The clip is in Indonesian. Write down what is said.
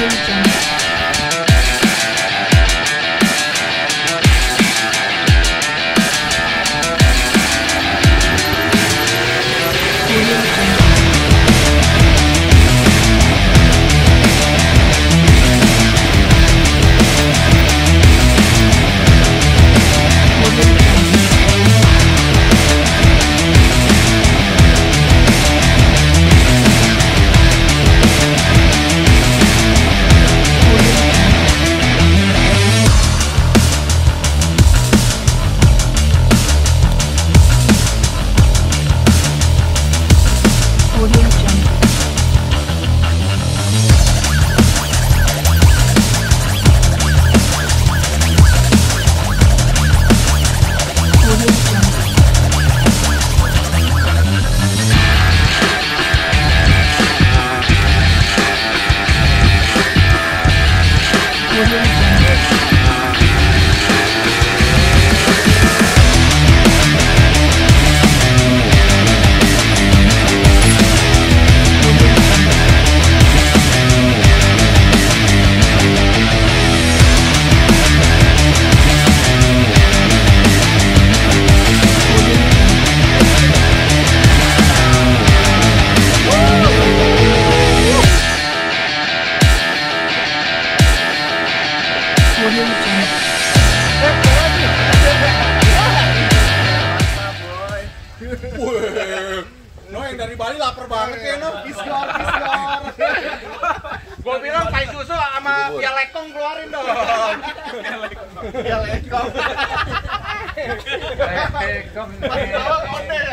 you. can no yang dari Bali lapar banget ya no. Gua bilang pai susu sama pia lekong keluarin dong. Ya lekong. Lekong. Pia lekong dong.